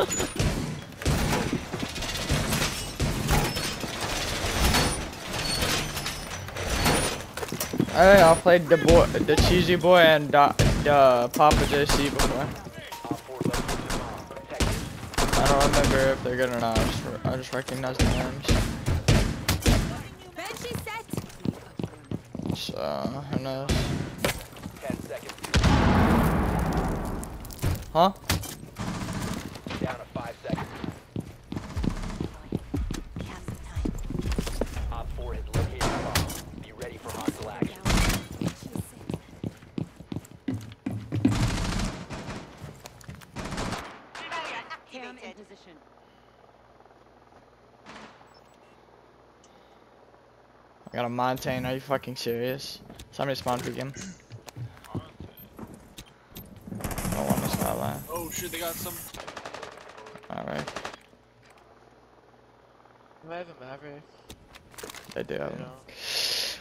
Hey, I played the boy, the cheesy boy, and the, the Papa JC before. Op 4 located the bomb. Protected. I don't remember if they're good or not. I just, I just recognize the names. So who knows? Huh? Cam in position. I got a Montagne. Are you fucking serious? Somebody spawn peek him. Oh, I don't want to stop that. Oh shit, they got some. Alright, Do I have a Maverick? they do. Have them.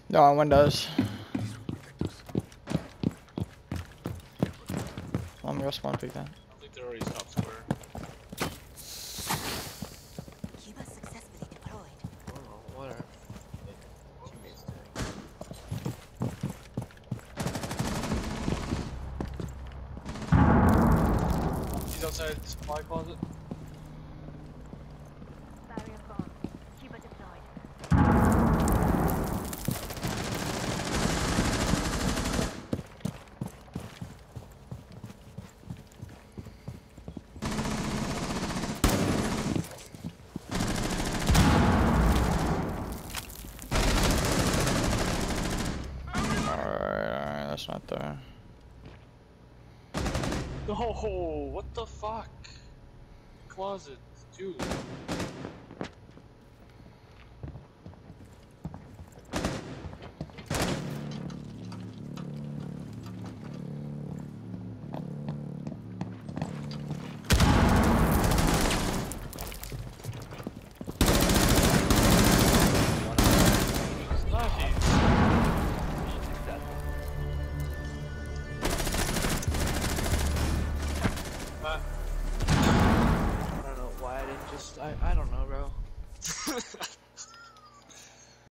No, on Windows. Let me go spawn peek that. I don't think they're already top square. Kiba successfully deployed. I don't know, whatever. Teammates doing. He's outside the supply closet. Barrier gone. Kiba deployed. Alright, alright, that's not there. No, oh, what the fuck? Closet, dude. just I I don't know, bro.